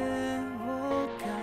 revocar.